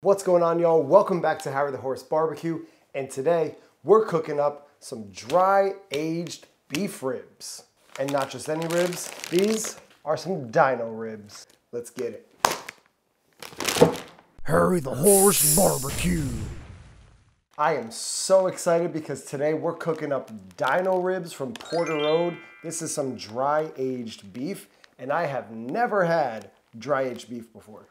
What's going on, y'all? Welcome back to Harry the Horse Barbecue, and today we're cooking up some dry aged beef ribs. And not just any ribs, these are some dino ribs. Let's get it. Harry the Horse Barbecue. I am so excited because today we're cooking up dino ribs from Porter Road. This is some dry aged beef, and I have never had dry aged beef before.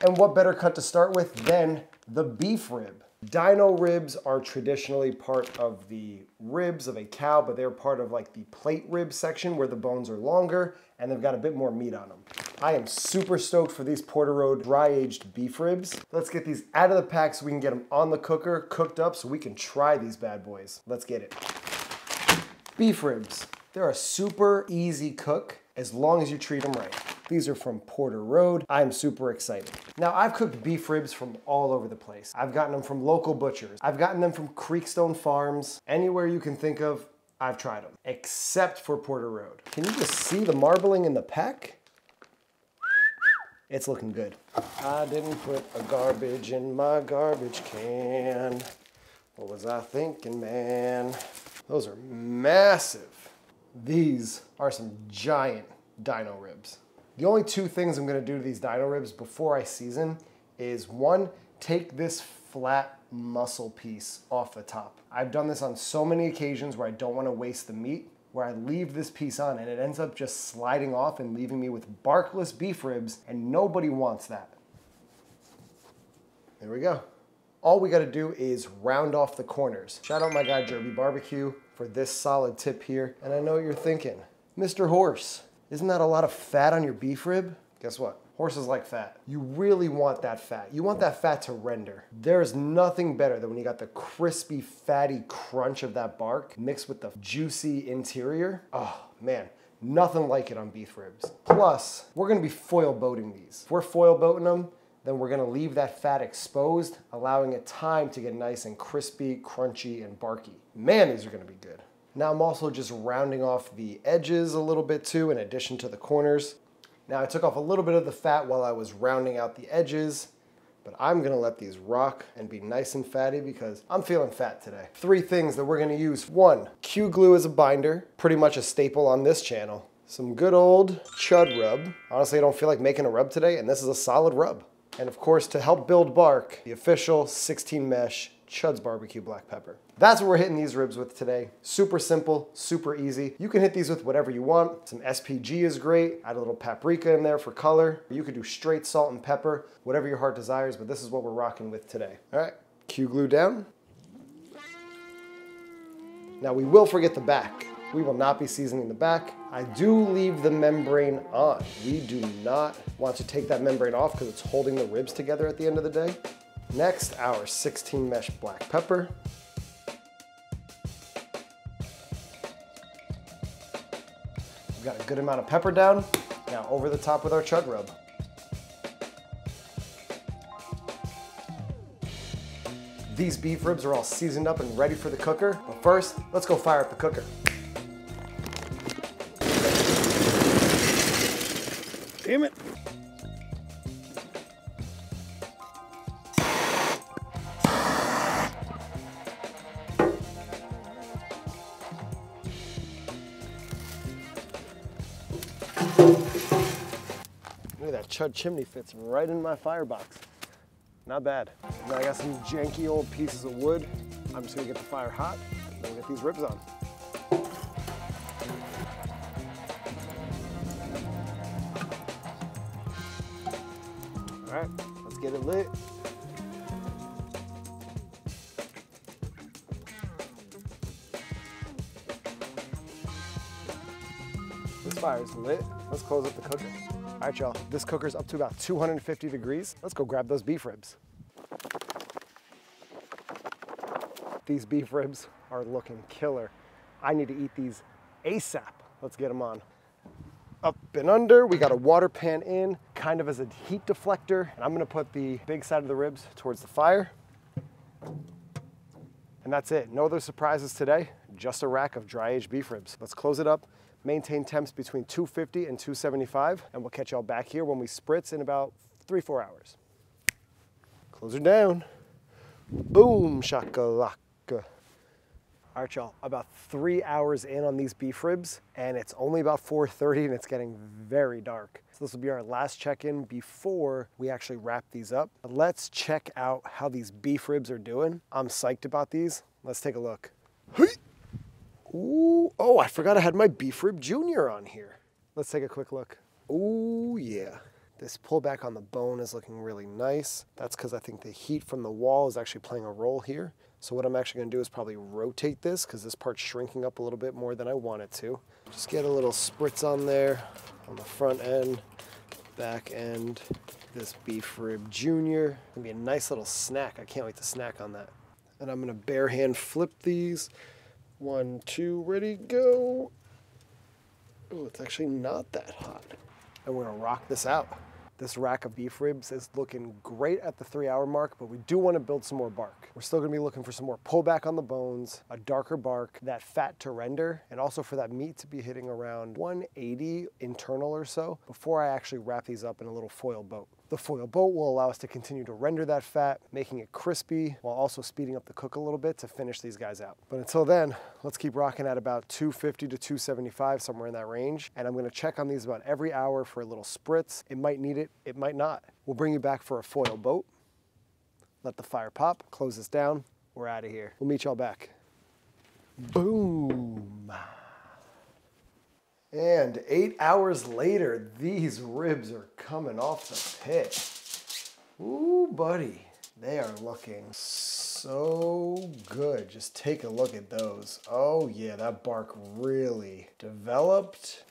And what better cut to start with than the beef rib? Dino ribs are traditionally part of the ribs of a cow, but they're part of like the plate rib section where the bones are longer and they've got a bit more meat on them. I am super stoked for these Porter Road dry aged beef ribs. Let's get these out of the pack so we can get them on the cooker, cooked up so we can try these bad boys. Let's get it. Beef ribs. They're a super easy cook as long as you treat them right. These are from Porter Road. I'm super excited. Now, I've cooked beef ribs from all over the place. I've gotten them from local butchers. I've gotten them from Creekstone Farms. Anywhere you can think of, I've tried them, except for Porter Road. Can you just see the marbling in the peck? It's looking good. I didn't put a garbage in my garbage can. What was I thinking, man? Those are massive. These are some giant dino ribs. The only two things I'm gonna do to these dino ribs before I season is one, take this flat muscle piece off the top. I've done this on so many occasions where I don't wanna waste the meat, where I leave this piece on and it ends up just sliding off and leaving me with barkless beef ribs and nobody wants that. There we go. All we gotta do is round off the corners. Shout out my guy Jirby Barbecue for this solid tip here. And I know what you're thinking, Mr. Horse, isn't that a lot of fat on your beef rib? Guess what? Horses like fat. You really want that fat. You want that fat to render. There's nothing better than when you got the crispy, fatty crunch of that bark mixed with the juicy interior. Oh, man. Nothing like it on beef ribs. Plus, we're gonna be foil boating these. If we're foil boating them, then we're gonna leave that fat exposed, allowing it time to get nice and crispy, crunchy, and barky. Man, these are gonna be good. Now I'm also just rounding off the edges a little bit too, in addition to the corners. Now I took off a little bit of the fat while I was rounding out the edges, but I'm gonna let these rock and be nice and fatty because I'm feeling fat today. Three things that we're gonna use. One, Q glue as a binder, pretty much a staple on this channel. Some good old chud rub. Honestly, I don't feel like making a rub today, and this is a solid rub. And of course, to help build bark, the official 16 mesh Chud's Barbecue Black Pepper. That's what we're hitting these ribs with today. Super simple, super easy. You can hit these with whatever you want. Some SPG is great. Add a little paprika in there for color. You could do straight salt and pepper, whatever your heart desires, but this is what we're rocking with today. All right, Q glue down. Now we will forget the back. We will not be seasoning the back. I do leave the membrane on. We do not want to take that membrane off because it's holding the ribs together at the end of the day. Next, our 16 mesh black pepper. We've got a good amount of pepper down. Now over the top with our chud rub. These beef ribs are all seasoned up and ready for the cooker. But first, let's go fire up the cooker. Damn it. That chud chimney fits right in my firebox. Not bad. Now I got some janky old pieces of wood. I'm just gonna get the fire hot, and we'll get these ribs on. All right, let's get it lit. This fire is lit. Let's close up the cooker. All right, y'all, this cooker's up to about 250 degrees. Let's go grab those beef ribs. These beef ribs are looking killer. I need to eat these ASAP. Let's get them on. Up and under, we got a water pan in, kind of as a heat deflector. And I'm gonna put the big side of the ribs towards the fire. And that's it. No other surprises today, just a rack of dry aged beef ribs. Let's close it up, maintain temps between 250 and 275, and we'll catch y'all back here when we spritz in about three, four hours. Close her down. Boom, shakalaka. All right, y'all, about three hours in on these beef ribs, and it's only about 4.30 and it's getting very dark. So this will be our last check-in before we actually wrap these up. Let's check out how these beef ribs are doing. I'm psyched about these. Let's take a look. Ooh, oh, I forgot I had my beef rib junior on here. Let's take a quick look. Ooh, yeah. This pullback on the bone is looking really nice. That's because I think the heat from the wall is actually playing a role here. So what I'm actually gonna do is probably rotate this because this part's shrinking up a little bit more than I want it to. Just get a little spritz on there on the front end, back end. This beef rib junior. Gonna be a nice little snack. I can't wait to snack on that. And I'm gonna bare hand flip these. One, two, ready, go. Oh, it's actually not that hot. And we're gonna rock this out. This rack of beef ribs is looking great at the three hour mark, but we do wanna build some more bark. We're still gonna be looking for some more pullback on the bones, a darker bark, that fat to render, and also for that meat to be hitting around 180 internal or so before I actually wrap these up in a little foil boat. The foil boat will allow us to continue to render that fat, making it crispy while also speeding up the cook a little bit to finish these guys out. But until then, let's keep rocking at about 250 to 275, somewhere in that range. And I'm gonna check on these about every hour for a little spritz. It might need it, it might not. We'll bring you back for a foil boat. Let the fire pop, close this down. We're out of here. We'll meet y'all back. Boom. And eight hours later, these ribs are coming off the pit. Ooh, buddy. They are looking so good. Just take a look at those. Oh yeah, that bark really developed.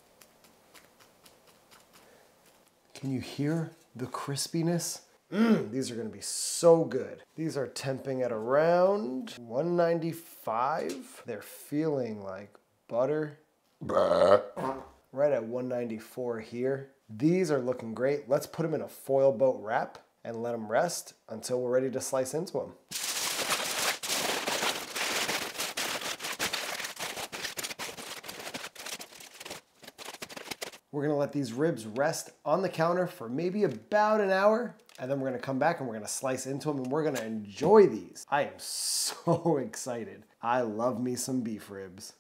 Can you hear the crispiness? Mmm, these are gonna be so good. These are temping at around 195. They're feeling like butter right at 194 here. These are looking great. Let's put them in a foil boat wrap and let them rest until we're ready to slice into them. We're gonna let these ribs rest on the counter for maybe about an hour, and then we're gonna come back and we're gonna slice into them and we're gonna enjoy these. I am so excited. I love me some beef ribs.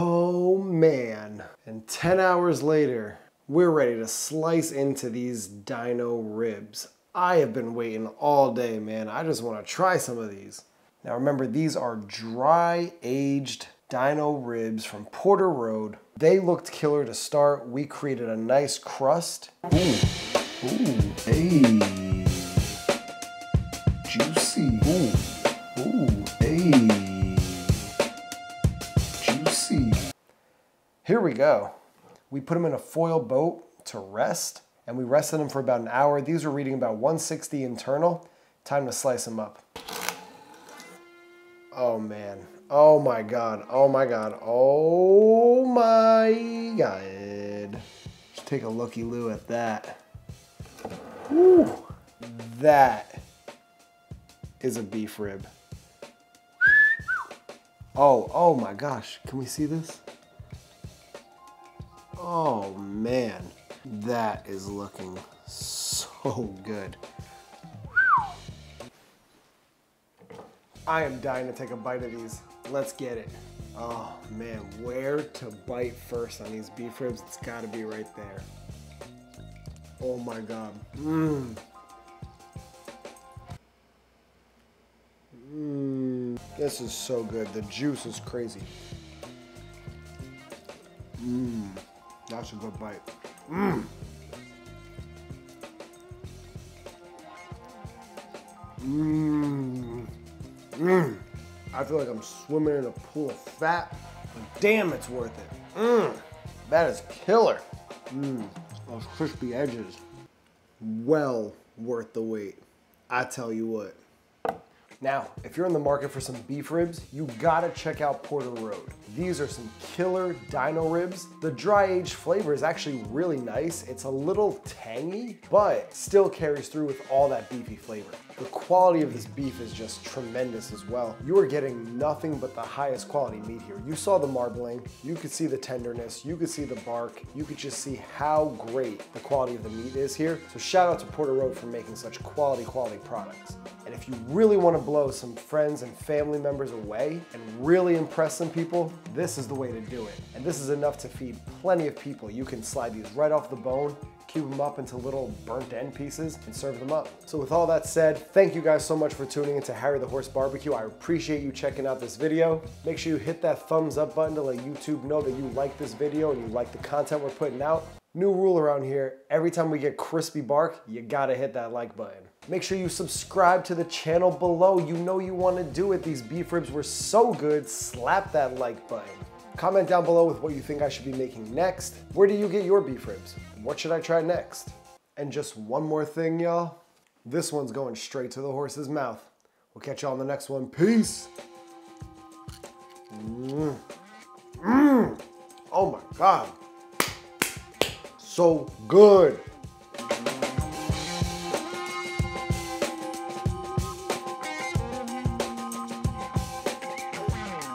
Oh man. And 10 hours later, we're ready to slice into these dino ribs. I have been waiting all day, man. I just want to try some of these. Now remember, these are dry aged dino ribs from Porter Road. They looked killer to start. We created a nice crust. Ooh, ooh, hey. We go. We put them in a foil boat to rest, and we rested them for about an hour. These are reading about 160 internal. Time to slice them up. Oh man. Oh my god. Oh my god. Oh my god. Just take a looky loo at that. Woo. That is a beef rib. Oh, oh my gosh. Can we see this? Oh man, that is looking so good. I am dying to take a bite of these. Let's get it. Oh man, where to bite first on these beef ribs? It's gotta be right there. Oh my god. Mmm. Mmm. This is so good. The juice is crazy. Mmm. That's a good bite. Mmm. Mmm. Mmm. I feel like I'm swimming in a pool of fat, but damn, it's worth it. Mmm. That is killer. Mmm. Those crispy edges. Well worth the wait. I tell you what. Now, if you're in the market for some beef ribs, you gotta check out Porter Road. These are some killer dino ribs. The dry aged flavor is actually really nice. It's a little tangy, but still carries through with all that beefy flavor. The quality of this beef is just tremendous as well. You are getting nothing but the highest quality meat here. You saw the marbling, you could see the tenderness, you could see the bark, you could just see how great the quality of the meat is here. So shout out to Porter Road for making such quality, quality products. And if you really want to blow some friends and family members away and really impress some people, this is the way to do it. And this is enough to feed plenty of people. You can slide these right off the bone cube them up into little burnt end pieces and serve them up. So with all that said, thank you guys so much for tuning into Harry the Horse Barbecue. I appreciate you checking out this video. Make sure you hit that thumbs up button to let YouTube know that you like this video and you like the content we're putting out. New rule around here, every time we get crispy bark, you gotta hit that like button. Make sure you subscribe to the channel below. You know you wanna do it. These beef ribs were so good, slap that like button. Comment down below with what you think I should be making next. Where do you get your beef ribs? What should I try next? And just one more thing, y'all. This one's going straight to the horse's mouth. We'll catch y'all on the next one. Peace. Mm. Mm. Oh my God. So good.